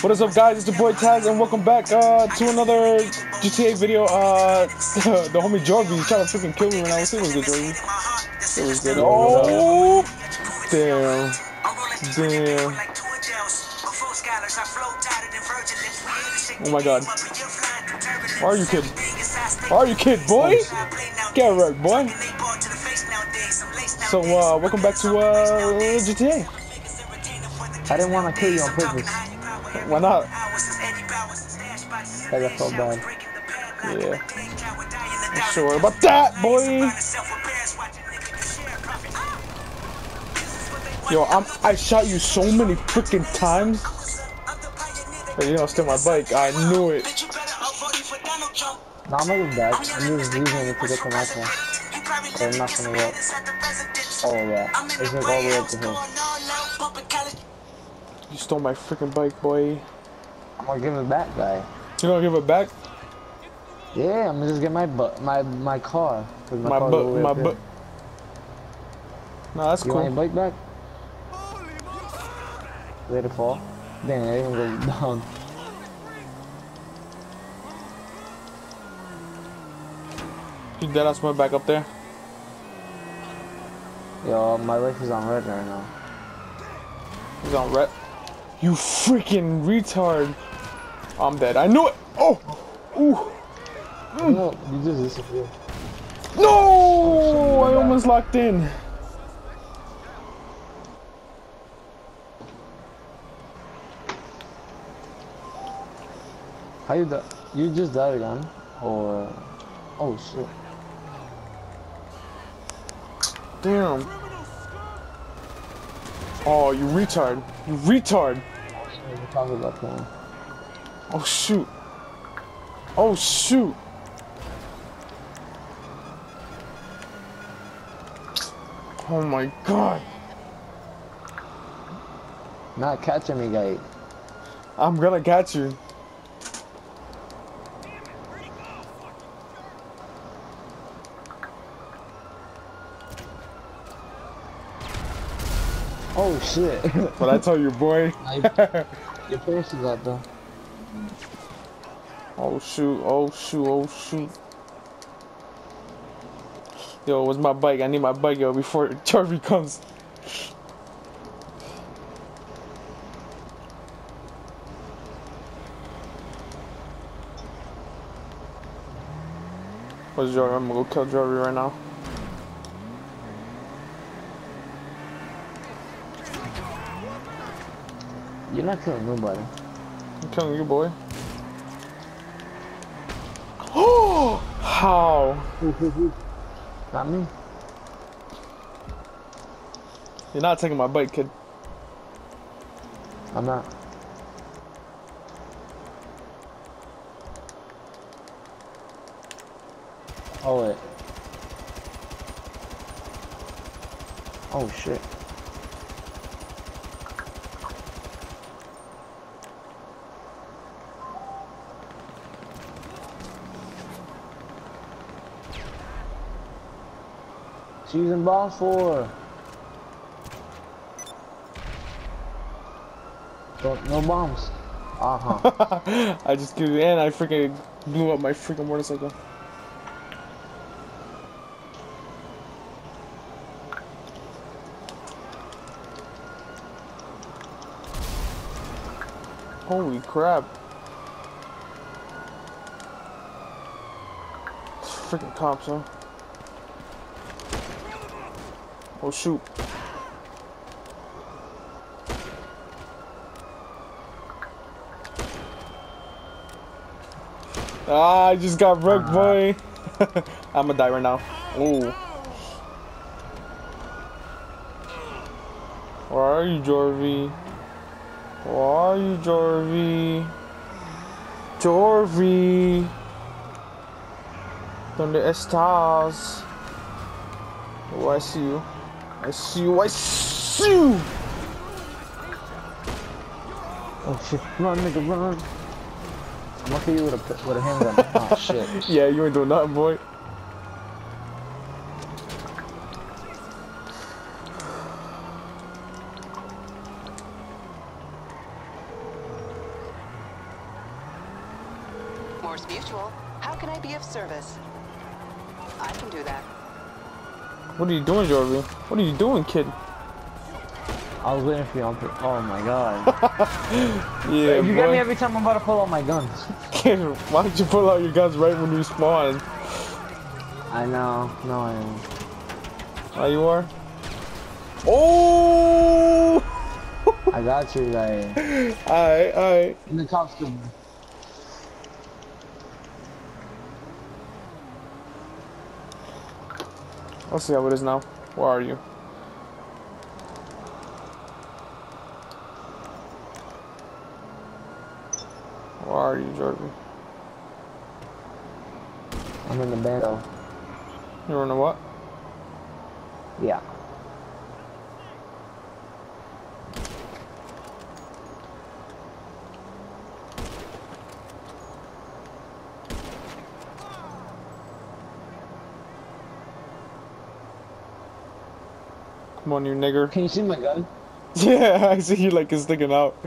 What is up, guys? It's your boy Taz, and welcome back uh, to another GTA video. Uh, the homie Jorvi trying to freaking kill me right now. See what's good, Jorvi. It was good. Oh, damn, damn. Oh my God. Why are you kid? Why are you kid, boy? Get right, boy. So, uh, welcome back to uh, GTA. I didn't want to kill you on purpose. Why not? I got so bad. Yeah. I'm sure about that, boy. Yo, I'm, I shot you so many freaking times. But you know, steal my bike. I knew it. No, I'm not even back. I'm just using it to get to my phone. But I'm not gonna walk. Oh yeah. Let's go all the way up to him. You stole my freaking bike, boy. I'm gonna give it back, guy. You gonna give it back? Yeah, I'm gonna just get my butt, my my car. My car's butt, all the way my butt. Nah, that's You want your cool. bike back? Let it fall. Dang, I even go down. You dead ass my back up there. Yo, my life is on red right now. He's on red. You freaking retard. I'm dead. I knew it. Oh, ooh. Mm. No, you just disappeared. No! I almost locked in. How you di- You just died again? Or... Oh shit. Damn. Oh, you retard. You retard. We're talking about. Oh, shoot. Oh, shoot. Oh my god. Not catching me, guy. I'm gonna catch you. Oh shit. But I told you, boy. Your purse is out though. Oh shoot, oh shoot, oh shoot. Yo, where's my bike? I need my bike, yo, before Charlie comes. Where's Jory? I'm gonna go kill Jory right now. You're not killing nobody. I'm killing you, boy. Oh! How? Not me. You're not taking my bike, kid. I'm not. Oh wait. Oh shit. She's using bombs for. Don't, no bombs. Uh huh. I just you, and I freaking blew up my freaking motorcycle. Holy crap. Freaking cops, huh? Oh shoot. Ah, I just got wrecked, boy. I'm gonna die right now. Ooh. Where are you, Jorvi? Where are you, Jorvi? Jorvi. ¿Dónde estás? Oh, I see you. I see you. I see you. Oh shit. Run, nigga, run. I'm gonna kill you with a, with a handgun. oh shit. Yeah, you ain't doing nothing, boy. Mors Mutual. How can I be of service? I can do that. What are you doing, Jorvi? What are you doing, kid? I was waiting for you on Oh my god. yeah, you get me every time I'm about to pull out my guns. Kid, why don't you pull out your guns right when you spawn? I know. No, I am. Oh, you are? Oh! I got you, like. alright, alright. In the costume. Let's see how it is now. Where are you? Where are you, Jordan? I'm in the bando. You're in a what? Yeah. Come on, you nigger. Can you see my gun? Yeah, I see you like it's sticking out.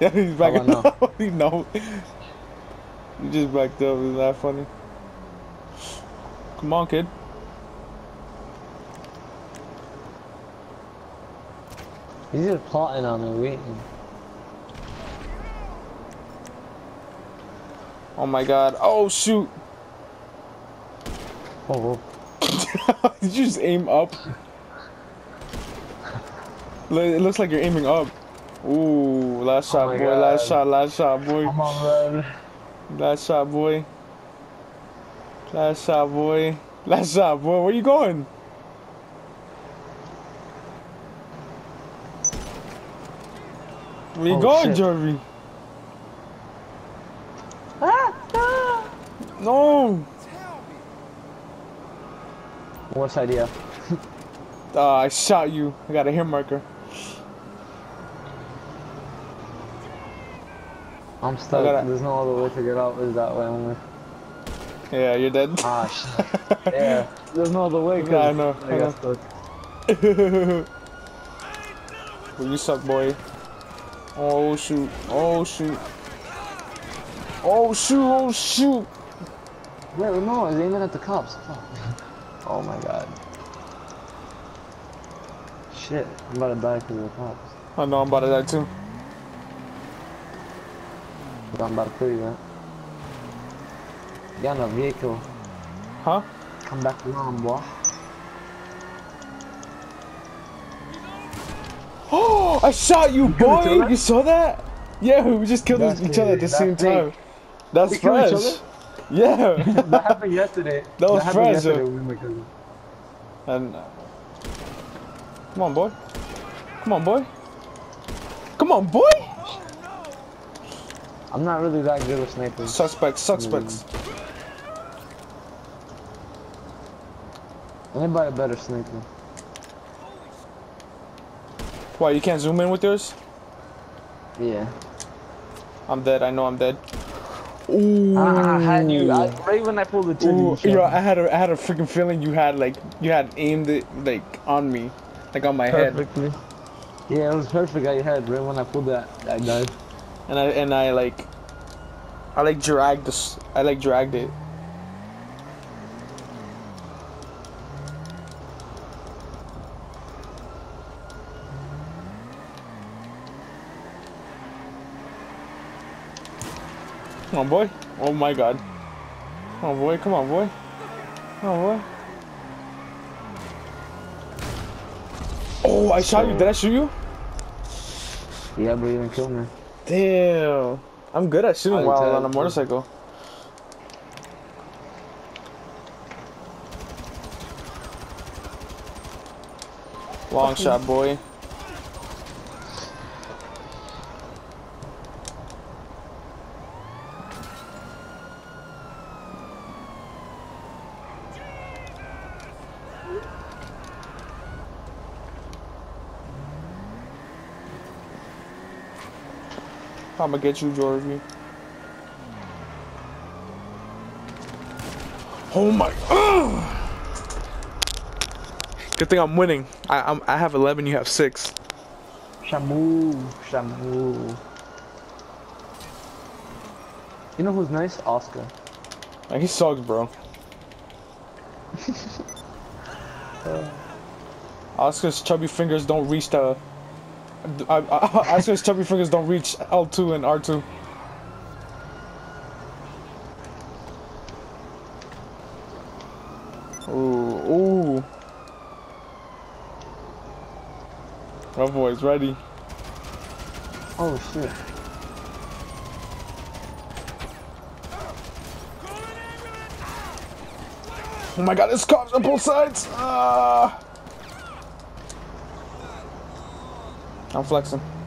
Yeah, he's backing up. no. You just backed up. Isn't that funny? Come on, kid. He's just plotting on me, waiting. Oh my god. Oh, shoot. Oh, oh. Did you just aim up? It looks like you're aiming up. Ooh, last shot, Oh my boy. Last shot, last shot, boy. I'm on red. Last shot, boy. Last shot, boy. Last shot, boy. Where you going? Where you Oh, going, shit. Jervy? Ah, ah. No. What's idea? Uh, I shot you. I got a hair marker. I'm stuck. gotta- There's no other way to get out. Is that way only? Yeah, you're dead. Ah, shit. yeah. There's no other way. 'cause I know, I got stuck. well, you suck, boy. Oh shoot! Oh shoot! Oh shoot! Oh shoot! Wait, no, I was aiming at the cops. Fuck. Oh my god. Shit, I'm about to die because of the cops. I know I'm about to die too. But I'm about to kill you, man. Get in a vehicle. Huh? Come back around, boy. Oh! I shot you, boy! You saw that? Yeah, we just killed That's each other at the same time. That's We fresh. Yeah. that happened yesterday. That was fresh, yesterday with my cousin. and uh, come on, boy. Come on, boy. Come on, boy. I'm not really that good with snipers. Suspects, suspects. Anybody better sniper? Why you can't zoom in with yours? Yeah. I'm dead. I know I'm dead. Ooh. I, I had you. I, right when I pulled the trigger, Ooh, you shot yo. I had a, I had a freaking feeling you had like you had aimed it like on me, like on my head, perfectly. Yeah, it was perfect. I had right when I pulled that. I died. and I and I like, I like dragged this, I like dragged it. Come on, boy. Oh my god. Come on, boy. Come on, boy. Come on, boy. Oh, I shot you. Did I shoot you? Yeah, but you didn't kill me. Damn. I'm good at shooting while on a motorcycle. Long shot, boy. I'm gonna get you, Georgie. Oh my! Good thing I'm winning. I I'm, I have 11. You have six. Shamu, Shamu. You know who's nice? Oscar. Like, he sucks, bro. Oscar's chubby fingers don't reach the. I, I, Oscar's chubby fingers don't reach L2 and R2. Ooh, ooh. My boy's ready. Oh shit. Oh my god, there's cops on both sides! Ah! I'm flexing.